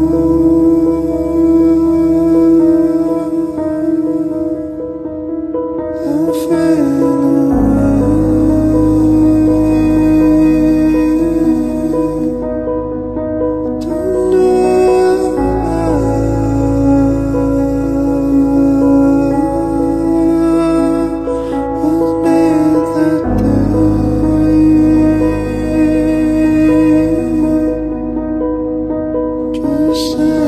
you. sun.